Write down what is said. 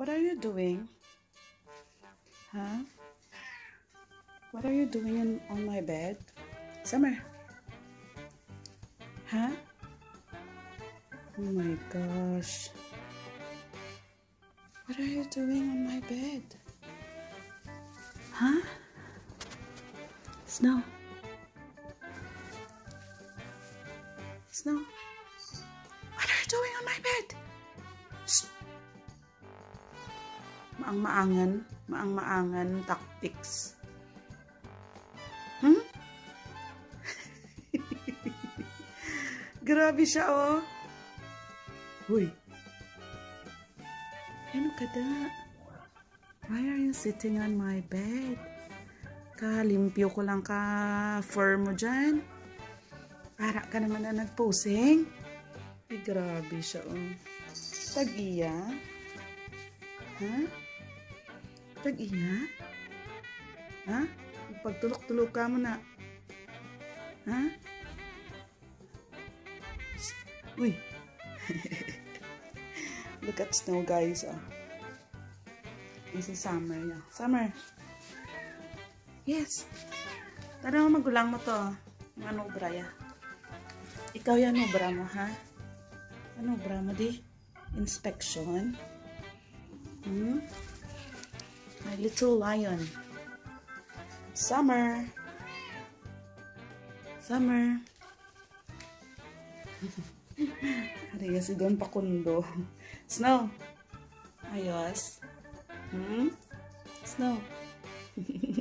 What are you doing? Huh? What are you doing on, on my bed? Summer. Huh? Oh my gosh. What are you doing on my bed? Huh? Snow. Snow. What are you doing on my bed? Shh. Maang-maangan, maang-maangan tactics. Hmm? Grabe siya, oh. Uy. Ano ka da? Why are you sitting on my bed? Kalimpyo ko lang ka fur mo dyan. Para ka naman na nagposing. Ay, grabe siya, oh. Tag-iya? Ha? Tag-iya? Ha? Pagtulok-tulok ka mo na. Ha? Uy. Look at snow, guys. Oh. This is summer niya. Summer. Yes. Tara mo magulang mo to. Ang ano obra ya. Ikaw yan obra mo, ha? Ano obra mo di? Inspection. Hmm? My little lion. Summer. Summer. Hari si Don Pakundo. Snow. Ayos. Hmm? Snow.